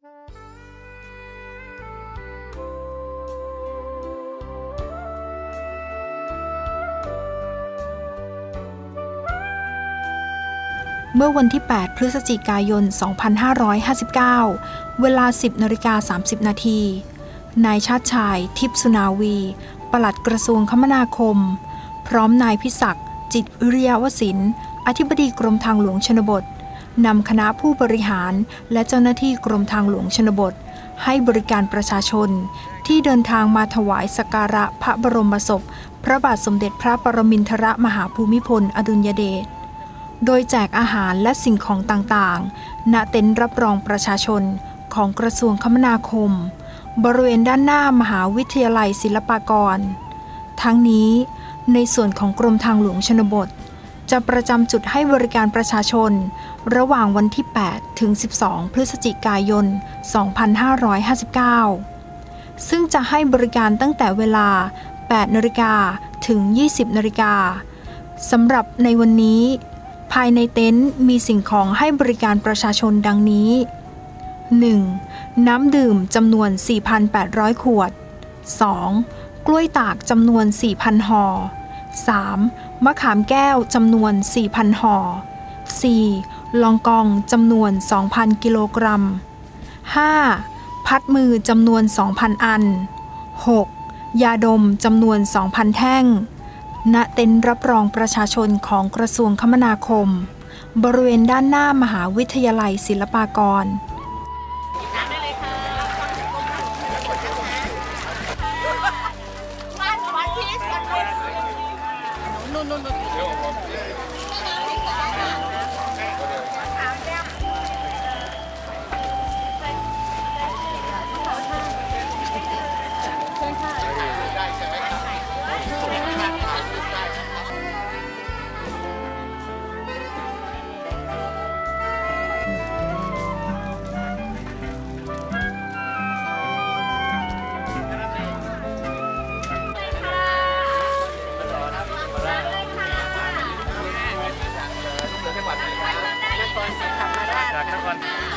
เมื่อวันที่ 8 พฤศจิกายน 2559 เวลา 10นาฬิกา30 นาที นายชาติชาย ทิพสุนาวี ปลัดกระทรวงคมนาคม พร้อมนายพิศักดิ์จิตวิริยวสินอธิบดีกรมทางหลวงชนบท นำคณะผู้บริหาร และเจ้าหน้าที่กรมทางหลวงชนบท ให้บริการประชาชน ที่เดินทางมาถวายสักการะพระบรมศพ พระบาทสมเด็จพระปรมินทรมหาภูมิพล อดุลยเดชโดยแจกอาหารและสิ่งของต่างๆ ณ เต็นท์รับรองประชาชนของกระทรวงคมนาคม บริเวณด้านหน้ามหาวิทยาลัยศิลปากร ทั้งนี้ในส่วนของกรมทางหลวงชนบท จะประจำจุดให้บริการประชาชน ระหว่างวันที่ 8 ถึง 12 พฤศจิกายน 2559 ซึ่งจะให้บริการตั้งแต่เวลา 8นาฬิกาถึง 20นาฬิกาสำหรับในวันนี้ ภายในเต็นท์มีสิ่งของให้บริการประชาชนดังนี้ 1. น้ำดื่มจำนวน 4,800 ขวด 2. กล้วยตากจำนวน 4,000ห่อ 3. มะขามแก้วจำนวน 4,000 ห่อ 4. ลองกองจำนวน 2,000 กิโลกรัม 5. พัดมือจำนวน 2,000 อัน 6. ยาดมจำนวน 2,000 แท่ง ณ เต็นท์รับรองประชาชนของกระทรวงคมนาคม บริเวณด้านหน้ามหาวิทยาลัยศิลปากร No, no, no. มา